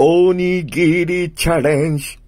Onigiri challenge.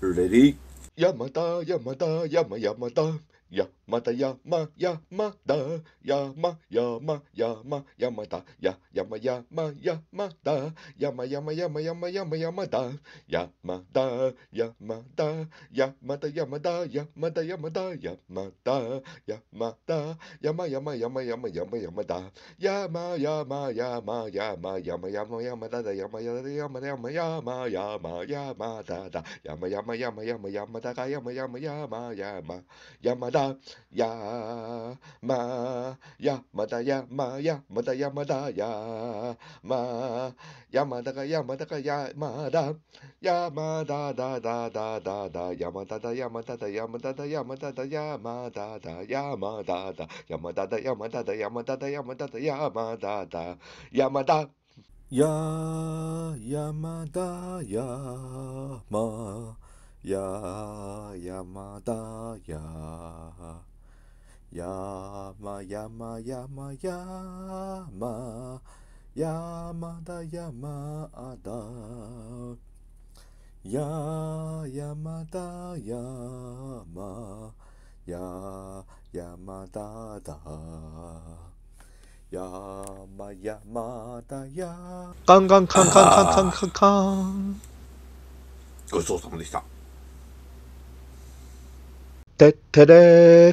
Ready? Yamada, Yamada, Yama, Yamada. Yamata Yama Yamada Yama Yama Yama Yamada Ya Yama Yama Yamada Yama Yama Yama Yama Yama Yamada Yamada Yamada Yamada Yamada Yamada Yamada Yamada Yamada Yama Yama Yama Yama Yama Yamada Yama Yama Yama Yama Yama Yama Yama Dada Yama Yama Yama Yama Yama Yama Yama Dada Yama Yama Yama Yama Yama Dada Yama Yama Yama Yama Yama Dada だ、や、まだ、やまだ、や、まだ、や、まだ、やま、やま、やま、やま、やま、やまだ、やま、やま、やま、やま、やま、やま、やまだだ、やま、やだ、やま、やま、やま、やま、やまだだ、やま、やま、やま、やま、やまだが、やま、やま、やま、やま、やまだ、やま、やまだやまやまだやまだやま、やまだがやまだがやまだ、やまだだだだだだ、やまだだやまだだやまだだやまだだやまだだやまだだ、やまだだやまだだやまだだやまだだやまだだ、やまだ。や、山だ、や、ま、や、山だ、や、やま、やま、やま、やま、やまだ、やまだ、や、山だ、やま、だだ。やまやまだやカンカンカンカンカンカンカンカン。ごちそうさまでした 데데데